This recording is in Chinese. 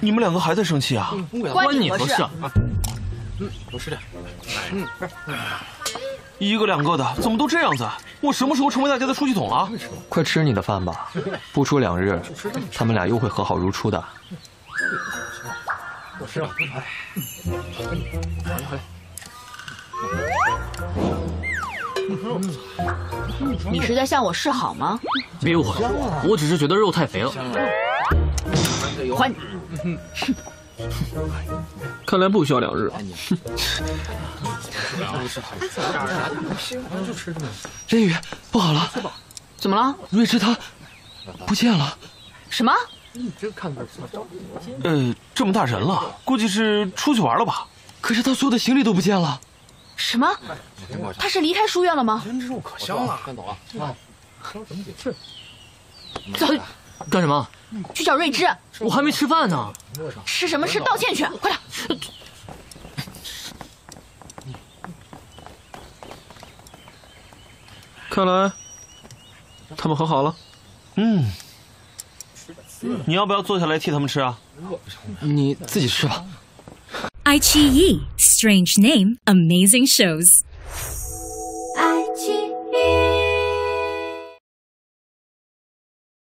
你们两个还在生气啊？关你何事啊？多吃点。一个两个的，怎么都这样子？我什么时候成为大家的出气筒了？快吃你的饭吧，不出两日，他们俩又会和好如初的。我吃了，来，来来。你是在向我示好吗？别误会，我只是觉得肉太肥了。还你。看来不需要两日。任宇，不好了！怎么了？睿智他不见了。什么？呃，这么大人了，估计是出去玩了吧？可是他所有的行李都不见了。什么？他是离开书院了吗？可香了，先走了。啊，怎么解释？走，干什么？去找睿智。我还没吃饭呢。吃什么吃？道歉去，快点。看来他们和好了。嗯。你要不要坐下来替他们吃啊？你自己吃吧。Ai Chi Yi. Strange name, amazing shows.